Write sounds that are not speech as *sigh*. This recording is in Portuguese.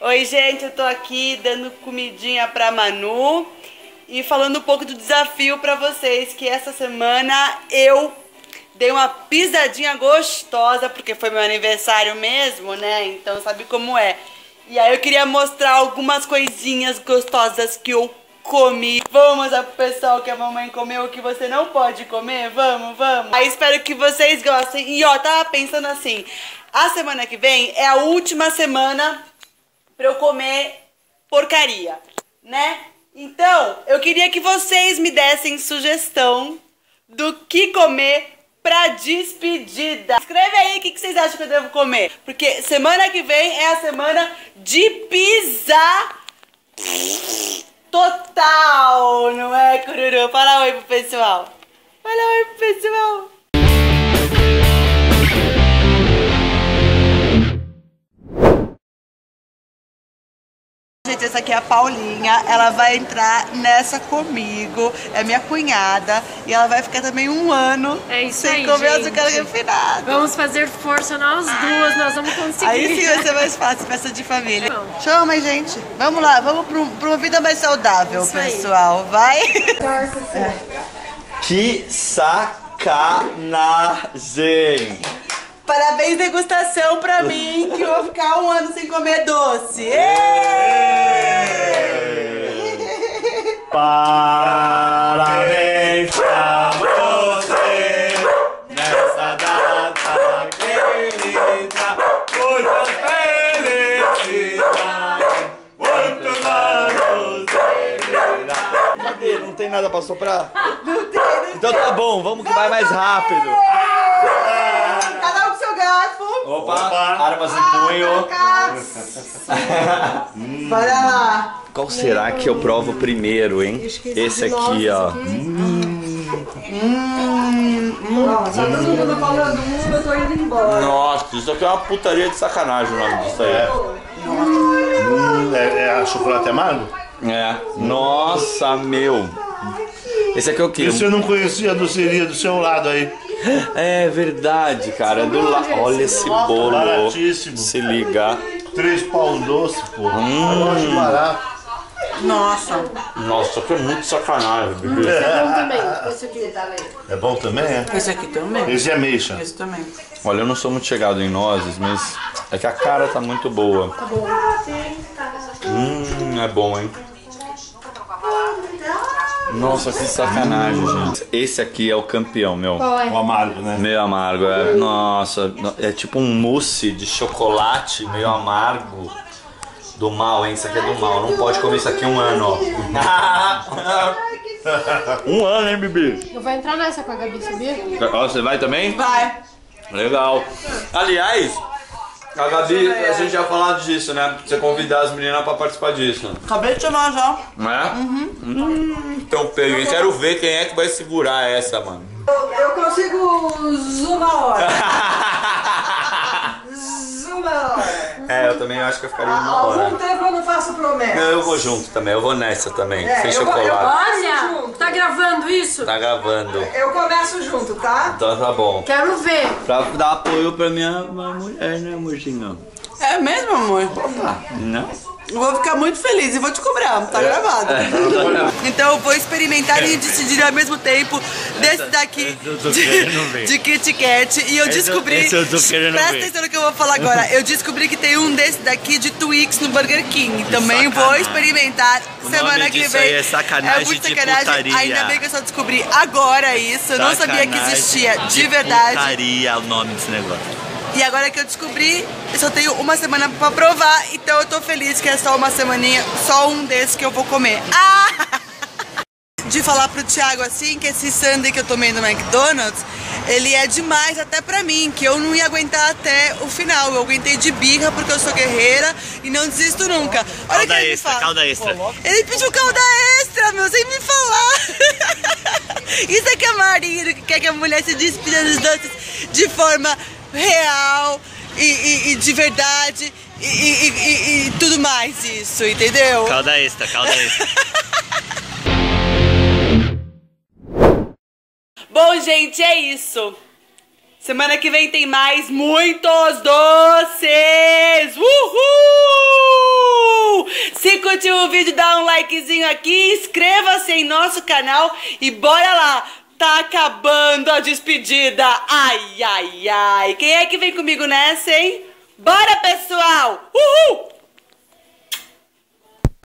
Oi, gente, eu tô aqui dando comidinha pra Manu e falando um pouco do desafio pra vocês, que essa semana eu dei uma pisadinha gostosa, porque foi meu aniversário mesmo, né? Então sabe como é. E aí eu queria mostrar algumas coisinhas gostosas que eu comi. Vamos pro pessoal que a mamãe comeu que você não pode comer? Vamos, vamos. Aí espero que vocês gostem. E ó, tava pensando assim, a semana que vem é a última semana pra eu comer porcaria, né? Então, eu queria que vocês me dessem sugestão do que comer pra despedida. Escreve aí o que, que vocês acham que eu devo comer. Porque semana que vem é a semana de pizza total, não é, Cururu? Fala oi pro pessoal. Fala oi pro pessoal. Gente, essa aqui é a Paulinha, ela vai entrar nessa comigo, é minha cunhada, e ela vai ficar também um ano É isso sem aí, comer gente. açúcar refinado. Vamos fazer força nós duas, nós vamos conseguir. Aí sim vai ser mais fácil, festa de família. Vamos. Chama, gente. Vamos lá, vamos pra, pra uma vida mais saudável, Isso aí. pessoal. Vai? Que sacanagem! Parabéns, degustação pra mim, que eu vou ficar um ano sem comer doce. Êêêê! Parabéns pra você nessa data querida. Muitas felicidades, muitos anos de. Cadê? Não tem nada pra soprar? *laughs* Não tem, não Então tá bom, vamos que vai mais rápido. Cada um com seu garfo. Opa, armas em punho. Bora lá. Qual será que eu provo primeiro, hein? Esse aqui, ó. Ó, só todo mundo falando um, eu tô indo embora. Nossa, isso aqui é uma putaria de sacanagem o nome disso aí. É, é a chocolate amargo? É. Nossa, meu. Esse aqui é o quê? Esse eu não conhecia a doceria do seu lado aí. É verdade, cara. Do la... Olha esse bolo. Baratíssimo. Se liga. Três pão doce, porra. Hum. Barato. Nossa. Nossa, aqui é muito sacanagem, bebê. É bom também. Esse aqui. É bom também, é? Esse aqui também. Esse é meixa. Esse também. Olha, eu não sou muito chegado em nozes, mas é que a cara tá muito boa. Tá bom. Hum, é bom, hein? Nossa, que sacanagem, gente. Esse aqui é o campeão, meu. Qual é? O amargo, né? Meio amargo, é. Nossa, é tipo um mousse de chocolate meio amargo. Do mal, hein? Isso aqui é do mal. Não pode comer isso aqui um ano, ó. *laughs* um ano, hein, Bibi? Eu vou entrar nessa com a Gabi, sabia? Ó, Você vai também? Vai. Legal. Aliás, a Gabi, a gente já falado disso, né? Você convidar as meninas pra participar disso. Acabei de chamar já. É? Hum, Quero ver quem é que vai segurar essa, mano. Eu consigo uma hora. *laughs* Uma hora. É, eu também acho que eu ficaria uma Há algum hora. tempo eu não faço promessa. Não, eu vou junto também, eu vou nessa também, É, sem eu vou- eu chocolate. Olha, tá gravando isso? Tá gravando. Eu começo junto, tá? Então tá bom. Quero ver. Pra dar apoio pra minha, minha mulher, né, amorzinho? É mesmo, amor? Não? Eu vou ficar muito feliz e vou te cobrar, tá gravado. Então eu vou experimentar e decidir ao mesmo tempo desse daqui de, *laughs* de Kit Kat. E eu descobri. tô querendo presta atenção no que eu vou falar agora. Eu descobri que tem um desse daqui de Twix no Burger King. Também vou experimentar semana que vem. é sacanagem muito de sacanagem. Ainda bem que eu só descobri agora isso. Eu não sabia que existia de verdade. Putaria o nome desse negócio. E agora que eu descobri, eu só tenho uma semana pra provar, então eu tô feliz que é só uma semaninha, só um desses que eu vou comer. Ah! De falar pro Thiago assim, que esse sundae que eu tomei no McDonald's, ele é demais até pra mim, que eu não ia aguentar até o final. Eu aguentei de birra porque eu sou guerreira e não desisto nunca. Olha o que Calda ele extra, fala. calda extra. Ele pediu calda extra, meu, sem me falar. *laughs* Isso é que é marido que quer que a mulher se despida dos doces de forma real e, e- e de verdade e, e- tudo mais isso, entendeu? Calda extra, calda extra. *laughs* Bom, gente, é isso. Semana que vem tem mais muitos doces! Uhul! curtiu o vídeo, dá um likezinho aqui, inscreva-se em nosso canal e bora lá! Tá acabando a despedida! Ai, ai, ai! Quem é que vem comigo nessa, hein? Bora, pessoal! Uhul!